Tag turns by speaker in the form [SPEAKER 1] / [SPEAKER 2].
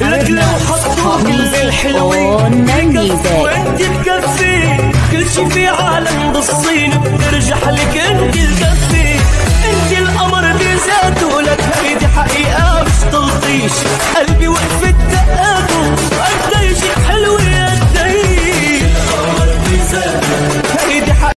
[SPEAKER 1] لك لو حطوك الحلوين وانت تكفي كل شي في عالم بالصين ترجح لك انت تكفي انت الامر بذاته لك هيدي حقيقه مش تلطيش